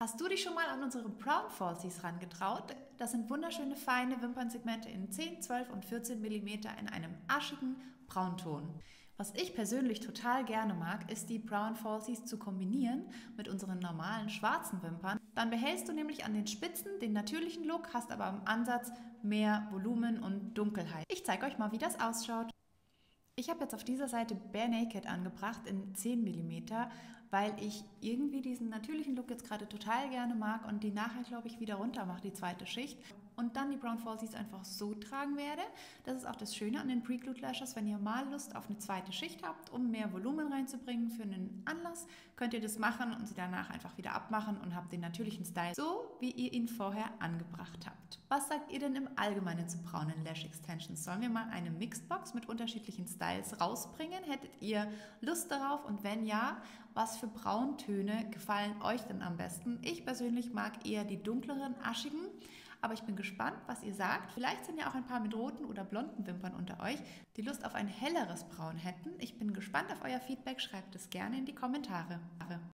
Hast du dich schon mal an unsere Brown Falsies rangetraut? Das sind wunderschöne feine Wimpernsegmente in 10, 12 und 14 mm in einem aschigen Braunton. Was ich persönlich total gerne mag, ist die Brown Falsies zu kombinieren mit unseren normalen schwarzen Wimpern. Dann behältst du nämlich an den Spitzen den natürlichen Look, hast aber im Ansatz mehr Volumen und Dunkelheit. Ich zeige euch mal, wie das ausschaut. Ich habe jetzt auf dieser Seite Bare Naked angebracht in 10 mm, weil ich irgendwie diesen natürlichen Look jetzt gerade total gerne mag und die nachher, glaube ich, wieder runter mache, die zweite Schicht. Und dann die Brown Falsies einfach so tragen werde. Das ist auch das Schöne an den Pre-Glued Lashes. Wenn ihr mal Lust auf eine zweite Schicht habt, um mehr Volumen reinzubringen für einen Anlass, könnt ihr das machen und sie danach einfach wieder abmachen und habt den natürlichen Style, so wie ihr ihn vorher angebracht habt. Was sagt ihr denn im Allgemeinen zu braunen Lash Extensions? Sollen wir mal eine Mixed Box mit unterschiedlichen Styles rausbringen? Hättet ihr Lust darauf? Und wenn ja, was für Brauntöne gefallen euch denn am besten? Ich persönlich mag eher die dunkleren, aschigen, aber ich bin gespannt, was ihr sagt. Vielleicht sind ja auch ein paar mit roten oder blonden Wimpern unter euch, die Lust auf ein helleres Braun hätten. Ich bin gespannt auf euer Feedback. Schreibt es gerne in die Kommentare.